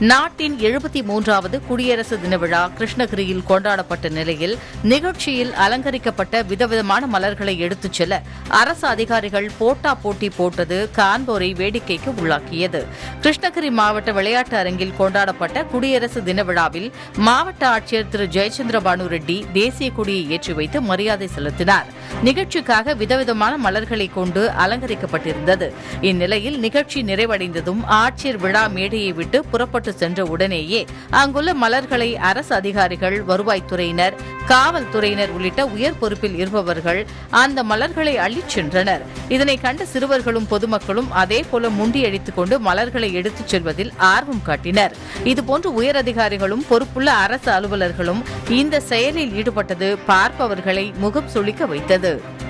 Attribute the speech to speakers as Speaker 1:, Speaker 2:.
Speaker 1: நாட்டின் எழுபத்தி மூன்றாவது குடியரசு தின விழா கிருஷ்ணகிரியில் கொண்டாடப்பட்ட நிலையில் நிகழ்ச்சியில் அலங்கரிக்கப்பட்ட விதவிதமான மலர்களை எடுத்துச் செல்ல அரசு அதிகாரிகள் போட்டா போட்டி போட்டது கான்போரை வேடிக்கைக்கு உள்ளாக்கியது. கிருஷ்ணகிரி மாவட்ட விளையாட்டு அரங்கில் கொண்டாடப்பட்ட குடியரசு தின விழாவில் மாவட்ட ஆட்சியர் திரு ஜெயச்சந்திர பானு ரெட்டி தேசிய கொடியை ஏற்றி வைத்து மரியாதை செலுத்தினார். நிகழ்ச்சிக்காக விதவிதமான மலர்களை கொண்டு அலங்கரிக்கப்பட்டிருந்தது. இந்நிலையில் நிகழ்ச்சி நிறைவடைந்ததும் ஆட்சியர் விழா மேடையை விட்டு புறப்பட்டு சென்ற உடனேயே அங்குள்ள மலர்களை அரசு அதிகாரிகள் வருவாய்த்துறையினர் காவல்துறையினர் உள்ளிட்ட உயர் பொறுப்பில் இருப்பவர்கள் அந்த மலர்களை அள்ளிச் சென்றனர். இதனை கண்ட சிறுவர்களும் பொதுமக்களும் அதேபோல முண்டியடித்துக் கொண்டு மலர்களை எடுத்துச் செல்வதில் ஆர்வம் காட்டினர். இதுபோன்று உயர் அதிகாரிகளும் பொறுப்புள்ள அரசு அலுவலர்களும் இந்த செயலில் ஈடுபட்டது பார்ப்பவர்களை முகம் சுளிக்க வைத்தது తెలియదు